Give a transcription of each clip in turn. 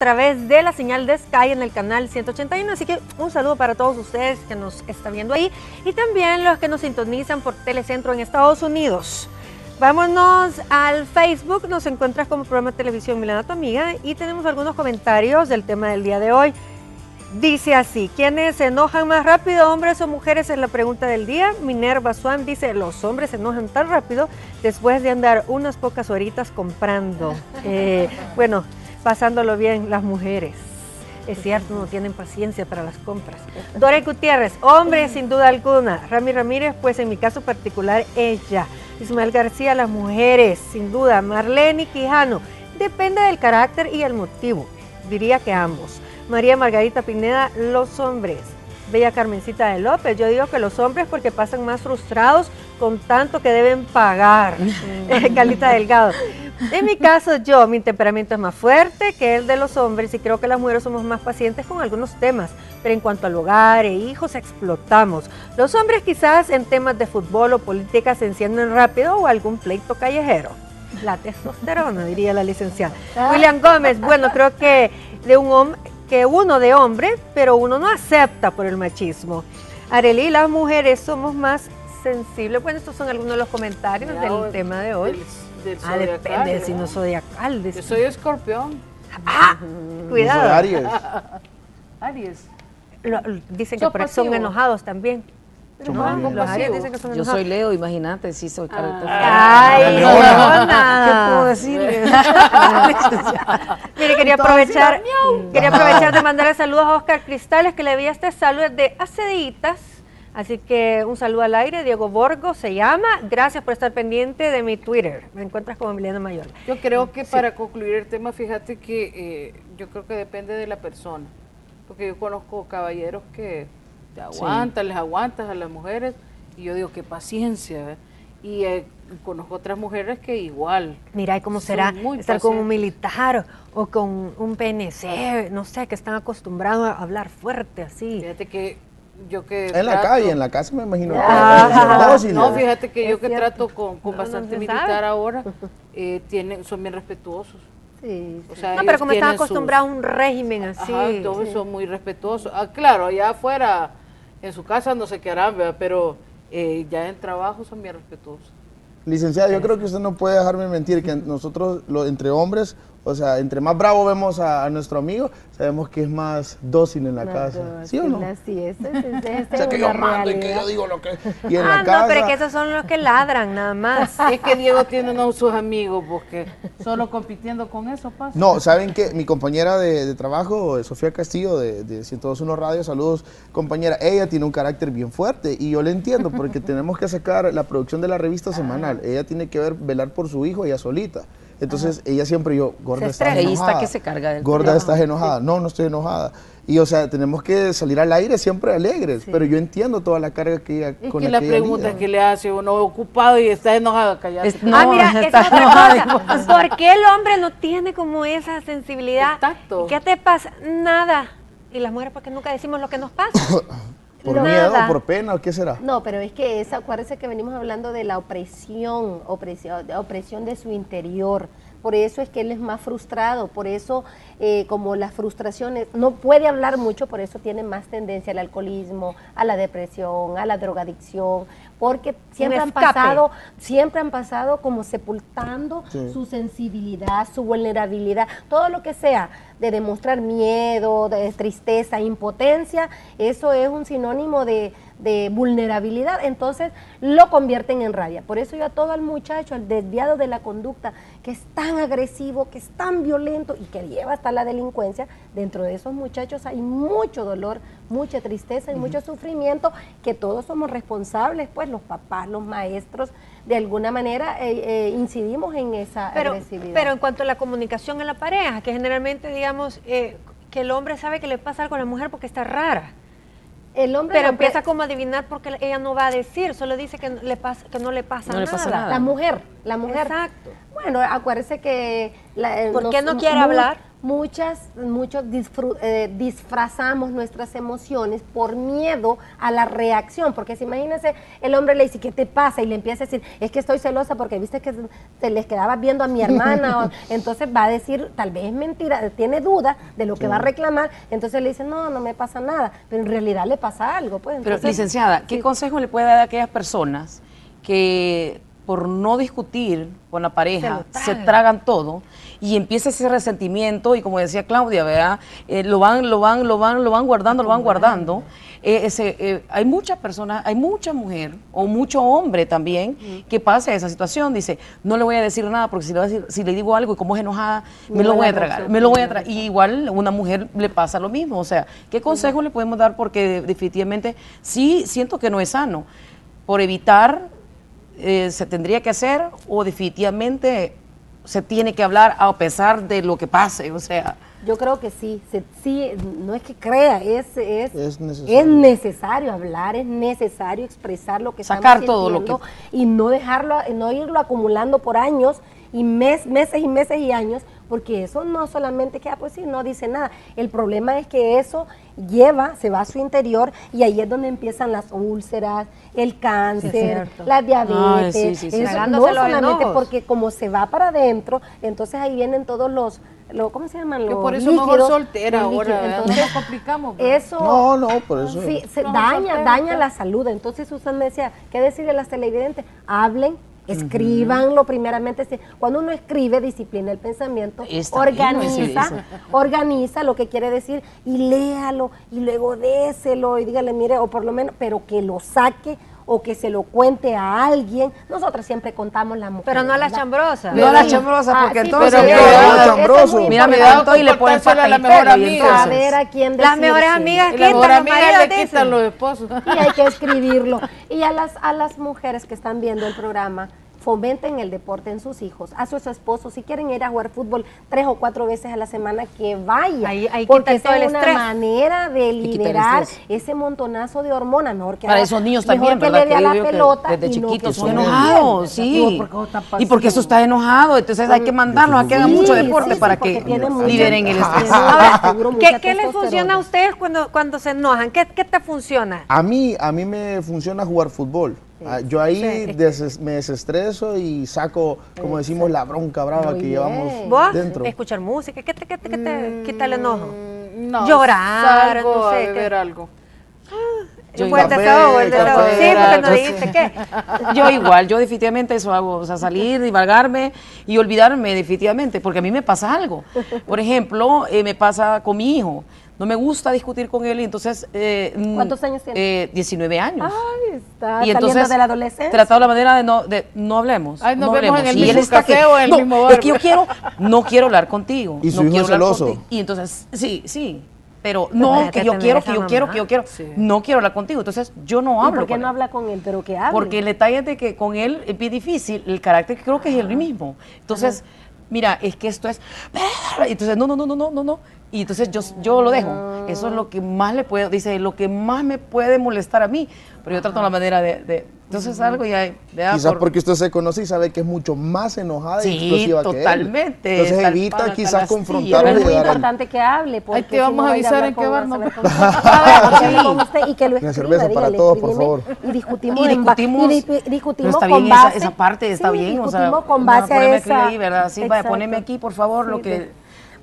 a través de la señal de Sky en el canal 181. Así que un saludo para todos ustedes que nos están viendo ahí y también los que nos sintonizan por Telecentro en Estados Unidos. Vámonos al Facebook, nos encuentras como programa de televisión Milena tu amiga y tenemos algunos comentarios del tema del día de hoy. Dice así, ¿quiénes se enojan más rápido, hombres o mujeres? Es la pregunta del día. Minerva Swan dice, los hombres se enojan tan rápido después de andar unas pocas horitas comprando. Eh, bueno, pasándolo bien las mujeres. Es cierto, no tienen paciencia para las compras. Dore Gutiérrez, hombre sin duda alguna. Rami Ramírez, pues en mi caso particular, ella. Ismael García, las mujeres, sin duda. Marlene Quijano, depende del carácter y el motivo. Diría que ambos. María Margarita Pineda, los hombres. Bella Carmencita de López, yo digo que los hombres porque pasan más frustrados con tanto que deben pagar. Calita Delgado. En mi caso, yo, mi temperamento es más fuerte que el de los hombres y creo que las mujeres somos más pacientes con algunos temas, pero en cuanto al hogar e hijos, explotamos. Los hombres quizás en temas de fútbol o política se encienden rápido o algún pleito callejero. La testosterona, diría la licenciada. Ah. William Gómez, bueno, creo que de un hombre, que uno de hombre, pero uno no acepta por el machismo. Arely, las mujeres somos más sensibles. Bueno, estos son algunos de los comentarios del tema de hoy. Del- del ah, depende, ¿verdad? si no zodiacal. Yo soy escorpión. Ah, cuidado. Yo soy Aries. Aries. Lo- dicen que Sos por eso son pasivo. enojados también. Son No, pasivos. los Aries dicen que son Yo enojados. soy Leo, imagínate, sí soy carácter. Ay, Leona. Leona. ¿Qué puedo decirle? Mire, quería aprovechar, quería aprovechar de mandarle saludos a Oscar Cristales, que le vi este saludo de Aceditas. Así que un saludo al aire, Diego Borgo se llama. Gracias por estar pendiente de mi Twitter. Me encuentras como Emiliano Mayor. Yo creo que para concluir el tema, fíjate que eh, yo creo que depende de la persona. Porque yo conozco caballeros que te aguantan, les aguantas a las mujeres. Y yo digo, qué paciencia. Y eh, conozco otras mujeres que igual. Mira, ¿y cómo será estar con un militar o con un PNC? No sé, que están acostumbrados a hablar fuerte así. Fíjate que yo que. En la trato- calle, en la casa me imagino. Ah. No, fíjate que yo que cierto. trato con, con No, bastante militar sabe. ahora, eh, tienen, son bien respetuosos. Sí, O sea, no, pero como están acostumbrados a un régimen así. Ajá, todos son muy respetuosos. Ah, claro, allá afuera, en su casa no se quedarán, ¿verdad? pero eh, ya en trabajo son bien respetuosos. Licenciada, yo creo que usted no puede dejarme mentir que nosotros, lo, entre hombres, o sea, entre más bravo vemos a, a nuestro amigo, sabemos que es más dócil en la casa. ¿Sí o no? Así es, es, es, es O sea, que yo mando y que yo digo lo que... Y en ah, la casa... no, pero es que esos son los que ladran nada más. Es que Diego tiene unos sus amigos, porque solo compitiendo con eso pasa. No, ¿saben qué? Mi compañera de, de trabajo, Sofía Castillo, de, de 102.1 Radio, saludos, compañera. Ella tiene un carácter bien fuerte y yo le entiendo porque tenemos que sacar la producción de la revista semanal. Ella tiene que ver, velar por su hijo, ella solita. Entonces, ella siempre yo, gorda, estás enojada. que se carga del Gorda, estás enojada. No, no estoy enojada. Y, o sea, tenemos que salir al aire siempre alegres. Pero yo entiendo toda la carga que ella Es con que la la que ella pregunta que le hace uno ocupado y está enojado, callado. Es- ah, No, mira, esa está es otra enojada. cosa. ¿Por qué el hombre no tiene como esa sensibilidad? El tacto. ¿Qué te pasa? Nada. Y las mujeres, porque nunca decimos lo que nos pasa? ¿Por Nada. miedo, por pena o qué será? No, pero es que es, acuérdese que venimos hablando de la opresión, opresión, opresión de su interior. Por eso es que él es más frustrado, por eso eh, como las frustraciones, no puede hablar mucho, por eso tiene más tendencia al alcoholismo, a la depresión, a la drogadicción, porque siempre han pasado, siempre han pasado como sepultando Sí. su sensibilidad, su vulnerabilidad, todo lo que sea de demostrar miedo, de tristeza, impotencia, eso es un sinónimo de, de vulnerabilidad, entonces lo convierten en rabia. Por eso yo a todo el muchacho, al desviado de la conducta, que es tan agresivo, que es tan violento y que lleva hasta la delincuencia, dentro de esos muchachos hay mucho dolor, mucha tristeza y mucho sufrimiento, que todos somos responsables, pues los papás, los maestros, de alguna manera eh, eh, incidimos en esa Pero, agresividad. pero en cuanto a la comunicación en la pareja, que generalmente, digamos, eh, que el hombre sabe que le pasa algo a la mujer porque está rara. El hombre Pero empieza como a adivinar porque ella no va a decir, solo dice que, le pasa, que no le pasa No le nada. pasa nada. La mujer, la mujer. Exacto. Bueno, acuérdese que... La, eh, ¿Por qué no quiere hablar? Muchas, muchos eh, disfrazamos nuestras emociones por miedo a la reacción, porque si imagínense, el hombre le dice, ¿qué te pasa? Y le empieza a decir, es que estoy celosa porque viste que te les quedaba viendo a mi hermana, o- entonces va a decir, tal vez es mentira, tiene duda de lo que va a reclamar, entonces le dice, no, no me pasa nada, pero en realidad le pasa algo. Pues, Pero, entonces- licenciada, ¿qué sí. consejo le puede dar a aquellas personas que por no discutir con la pareja se, tragan todo y empieza ese resentimiento y como decía Claudia, ¿verdad? Eh, lo van, lo van, lo van, lo van guardando, lo van guardando. Eh, ese, eh, hay muchas personas, hay mucha mujer o mucho hombre también que pasa esa situación. Dice, no le voy a decir nada porque si le, voy a decir- si le digo algo y como es enojada, me lo voy a tragar, reacción me lo voy a primero. tragar. Y igual una mujer le pasa lo mismo. O sea, ¿qué consejo le podemos dar? Porque definitivamente sí siento que no es sano. Por evitar, eh, se tendría que hacer o definitivamente se tiene que hablar a pesar de lo que pase. O sea, Yo creo que sí, se- sí, no es que crea, es, es, Es necesario. es necesario hablar, es necesario expresar lo que Sacar estamos todo lo sintiendo y no dejarlo, no irlo acumulando por años y mes, meses y meses y años, porque eso no solamente queda, pues sí, no dice nada. El problema es que eso lleva, se va a su interior y ahí es donde empiezan las úlceras, el cáncer, cierto. la diabetes, Ay, sí, sí, sí. eso, no solamente enojos. porque como se va para adentro, entonces ahí vienen todos los, lo, ¿cómo se llaman? Los por eso mejor líquidos, soltera los ahora. Entonces, no nos complicamos. ¿verdad? eso No, no, por eso. sí, se No, daña, soltera, daña la salud. Entonces Susan me decía, ¿qué decirle a las televidentes? Hablen, escríbanlo primeramente. sí. Cuando uno escribe, disciplina el pensamiento, Está organiza, organiza lo que quiere decir y léalo y luego déselo y dígale, mire, o por lo menos, pero que lo saque o que se lo cuente a alguien. Nosotras siempre contamos la mujer. Pero no a las chambrosas. No a las chambrosas, porque entonces- pero Pero eso cuidado, es chambroso. mira, me importante. tanto y le ponen pata a la mejor amiga. entonces- Saber a quién Las mejores amigas quitan, mejores los maridos le quitan los esposos. y hay que escribirlo. Y a las, a las mujeres que están viendo el programa, fomenten el deporte en sus hijos, a sus esposos, si quieren ir a jugar fútbol tres o cuatro veces a la semana, que vaya, Ahí- ahí porque es una estrés. manera de liberar ese montonazo de hormonas, mejor que Para haga- esos niños también, que ¿verdad? le dé a la pelota desde y no chiquitos que son enojados, sí. Digo, ¿por qué tan Y porque eso está enojado, entonces hay que mandarlos a que hagan Sí, mucho deporte sí, para que liberen el estrés. ¿Qué, qué les funciona a ustedes cuando, cuando se enojan? ¿Qué, qué te funciona? A mí, a mí me funciona jugar fútbol. Ah, Yo ahí Sí. deses- me desestreso y saco, como decimos, la bronca brava Muy que bien. llevamos ¿Vos? dentro. Escuchar música. ¿Qué te, qué te- qué te quita el enojo? Mm, No, Llorar, salgo no sé, a ¿qué? beber algo. Yo Un buen café, desahogo, el desahogo. café, Sí, porque no algo, dijiste qué. Yo igual, yo definitivamente eso hago, o sea, salir, divagarme y olvidarme definitivamente, porque a mí me pasa algo. Por ejemplo, eh, me pasa con mi hijo. No me gusta discutir con él y entonces... eh, mm, ¿Cuántos años tiene? Eh, 19 años. Ay, está y saliendo entonces de la adolescencia. tratado la manera de no de no hablemos Ay, nos no vemos en hablemos. el Y él mismo está café que- o en el no, mismo bar. es que yo quiero no quiero hablar contigo Y su no hijo quiero hablar celoso. contigo. y entonces sí sí pero no que que yo quiero que yo quiero que yo quiero no quiero hablar contigo entonces yo no ¿Y hablo por qué con no él. habla con él? Pero que hable. Porque el detalle es de que con él es bien difícil, el carácter creo que es el mismo. Entonces, mira, es que esto es... Entonces, no, no, no, no, no, no, no. Y entonces yo, yo lo dejo. Eso es lo que más le puede, dice, lo que más me puede molestar a mí. Pero yo trato la manera de... de- entonces algo ya... Quizás por- porque usted se conoce y sabe que es mucho más enojada Sí, y explosiva que él. totalmente. Entonces evita pala, quizás confrontarlo es muy importante que hable. Porque te vamos si no a avisar en con qué una, bar con con usted y que lo Una escriba, cerveza para todos, por favor. Y discutimos, Y discutimos- y di- discutimos está con bien esa- base. esa parte, está sí, bien, o sea, discutimos con base a esa. ahí, ¿verdad? Sí, vaya, poneme aquí, por favor, lo que-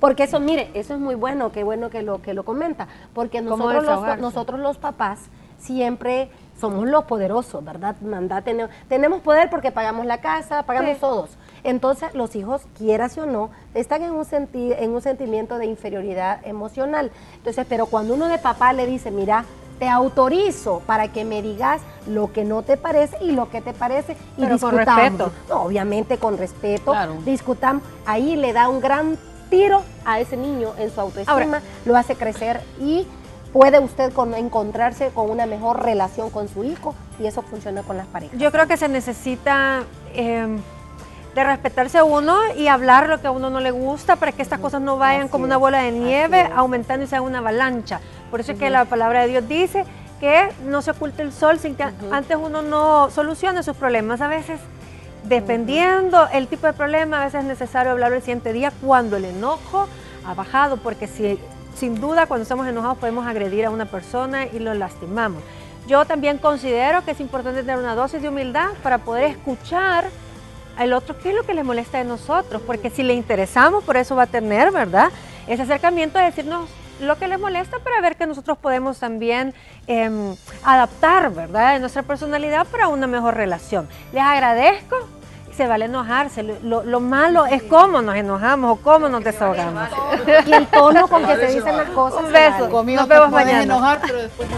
Porque eso, mire, eso es muy bueno, qué bueno que lo que lo comenta, porque ¿Cómo nosotros los, nosotros los papás siempre somos los poderosos, ¿verdad? Manda, tenemos, tenemos poder porque pagamos la casa, pagamos Sí. todos. Entonces, los hijos, quieras o no, están en un, senti en un sentimiento de inferioridad emocional. Entonces, pero cuando uno de papá le dice, mira, te autorizo para que me digas lo que no te parece y lo que te parece y Pero con discutamos. respeto. No, obviamente con respeto, Claro. discutamos. Ahí le da un gran tiro a ese niño en su autoestima, Ahora- lo hace crecer y puede usted con- encontrarse con una mejor relación con su hijo y eso funciona con las parejas. Yo creo que se necesita eh, de respetarse a uno y hablar lo que a uno no le gusta para que estas cosas no vayan Así como una bola de nieve aumentando y sea una avalancha. Por eso es que la palabra de Dios dice que no se oculte el sol sin que antes uno no solucione sus problemas. A veces, dependiendo el tipo de problema, a veces es necesario hablar el siguiente día cuando el enojo ha bajado, porque si, sin duda cuando estamos enojados podemos agredir a una persona y lo lastimamos. Yo también considero que es importante tener una dosis de humildad para poder escuchar al otro qué es lo que le molesta de nosotros, porque si le interesamos, por eso va a tener, ¿verdad? Ese acercamiento de decirnos lo que le molesta para ver que nosotros podemos también em, adaptar, ¿verdad?, nuestra personalidad para una mejor relación. Les agradezco. Se vale enojarse. Lo, malo es cómo nos enojamos o cómo nos desahogamos. Y el tono con que se dicen las cosas. Un beso. Nos vemos mañana. enojar, pero después